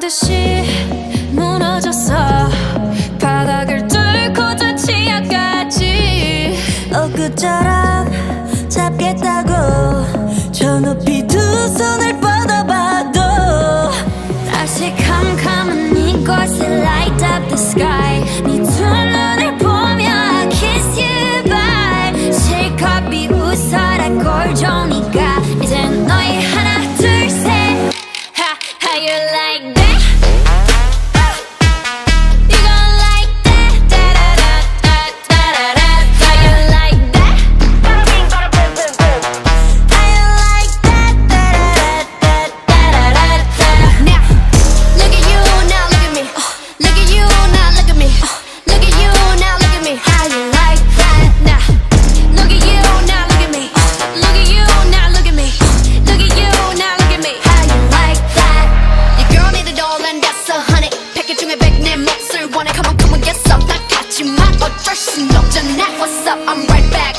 듯이 무너졌어 바닥을 뚫고 저 치아까지. 엊그처럼 잡겠다고 저 높이 두 손을 뻗어봐도 다시 캄캄한 이곳에 light up the sky. 네두 눈을 보며 kiss you bye. 실컷 비웃어라 꼴 좋으니까 now look at me. How you like that? Now, look at you, now look at me. Look at you, now look at me. Look at you, now look at me. How you like that? Your girl need it all and that's a honey 패킷 중에 백내 몫을 원해 Come on come on get some 나 같지만 어쩔 순 없잖아 What's up I'm right back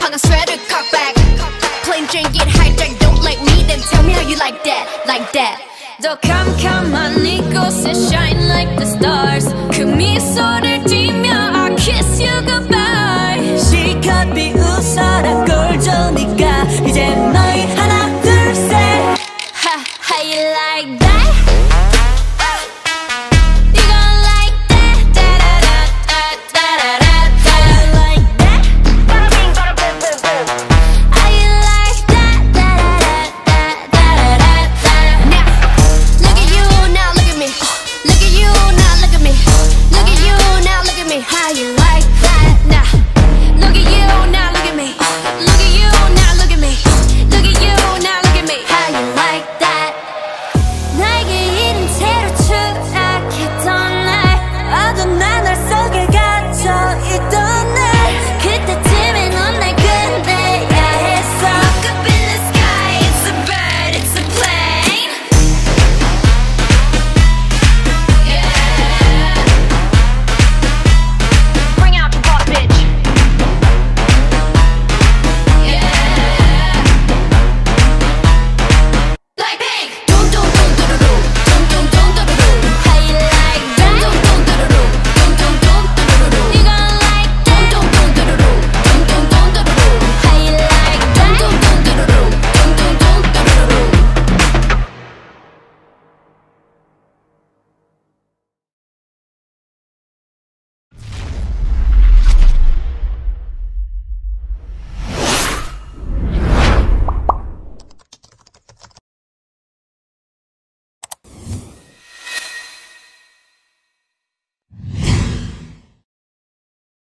방금 sweater cock back Plain drink it hijack Don't like me then tell me how you like that Like that 더 캄캄한 이곳에 shine like the stars 그 미소를 kiss you goodbye.